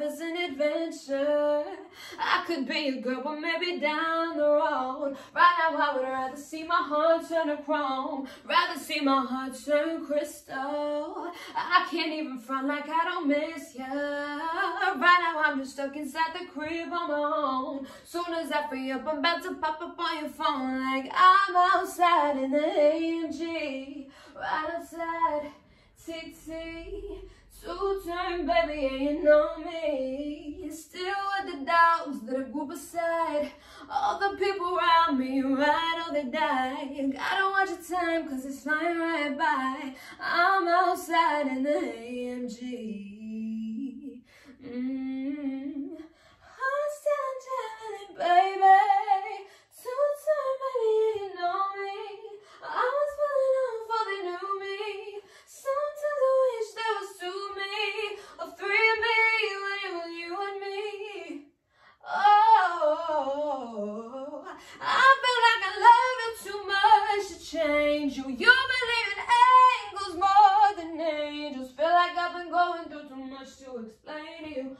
It's an adventure. I could be a girl, but maybe down the road. Right now, I would rather see my heart turn to chrome. Rather see my heart turn crystal. I can't even front like I don't miss ya. Right now, I'm just stuck inside the crib on my own. Soon as I free up, I'm about to pop up on your phone like I'm outside in the AMG. Right outside, TT. Baby, and you know me. Still with the dogs that I grew beside. All the people around me, right, or they die. Gotta watch the time, cause it's flying right by. I'm outside in the AMG. I feel like I love you too much to change you. You believe in angels more than angels. Feel like I've been going through too much to explain to you.